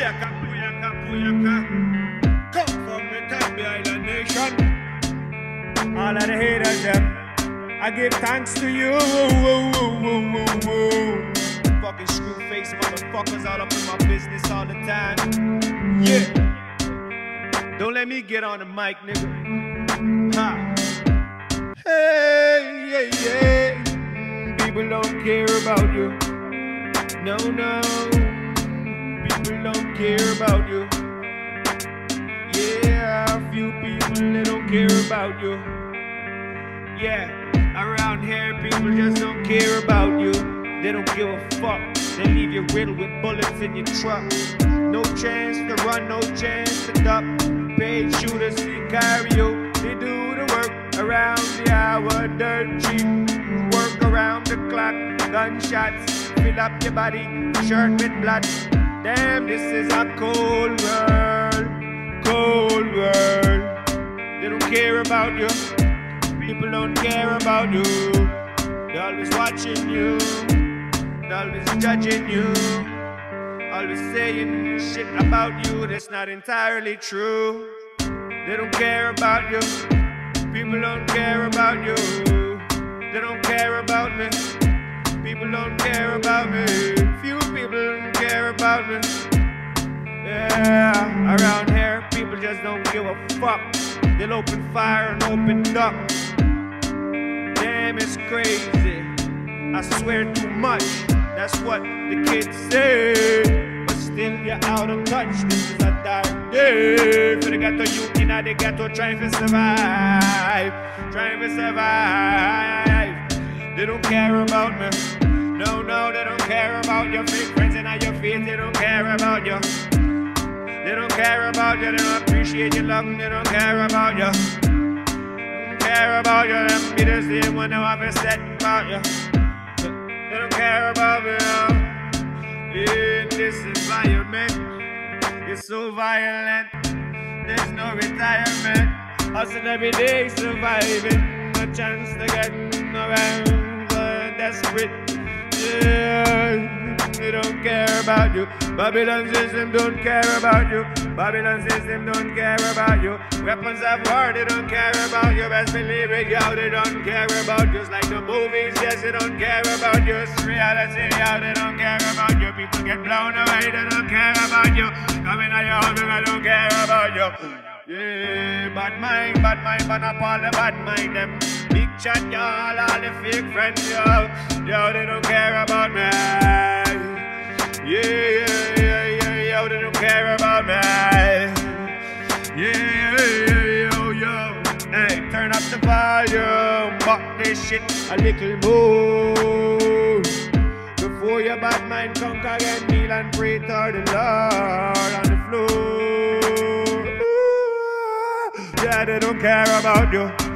Booyaka, booyaka, booyaka. Come from return behind the nation. All of the haters, them. I give thanks to you. Fucking screw face motherfuckers all up in my business all the time. Yeah. Don't let me get on the mic, nigga. Ha. Hey, yeah, yeah. People don't care about you. No, no. People don't care about you. Yeah, a few people they don't care about you. Yeah, around here people just don't care about you. They don't give a fuck. They leave you riddled with bullets in your truck. No chance to run, no chance to duck. Paid shooters to carry you. They do the work around the hour, dirt cheap. Work around the clock, gunshots. Fill up your body, shirt with blood. Damn, this is a cold world, cold world. They don't care about you. People don't care about you. They're always watching you. They're always judging you. Always saying shit about you that's not entirely true. They don't care about you. People don't care about you. They don't care about me. People don't care about me. Yeah, around here, people just don't give a fuck. They'll open fire and open up. Damn, it's crazy. I swear too much. That's what the kids say. But still, you're out of touch. This is a dark day. For the ghetto youth in the ghetto trying to survive. Trying to survive. They don't care about me. No, no, they don't care about your fake friends and your feet. They don't care about you. They don't care about you. They don't appreciate your love. They don't care about you. Don't care about you. Them be the same when they have a set about you. They don't care about you. In this environment, it's so violent. There's no retirement. Hustle every day, surviving. No chance to get around. Desperate. They don't care about you. Babylon system don't care about you. Babylon system don't care about you. Weapons of war, they don't care about you. Best believe it, yo, they don't care about you. Just like the movies, yes, they don't care about you. It's reality, yo, they don't care about you. People get blown away, they don't care about you. Coming at your home, they don't care about you. Yeah, bad mind, bad mind, but up all the bad mind, them. Chat, y'all, all the fake friends, yo. Yo, they don't care about me. Yeah, yeah, yeah, yeah, yo, they don't care about me. Yeah, yeah, yeah, yo, yo. Hey, turn up the volume, buck this shit a little more. Before your bad mind conquer again, kneel and pray to the Lord on the floor. Yeah, they don't care about you.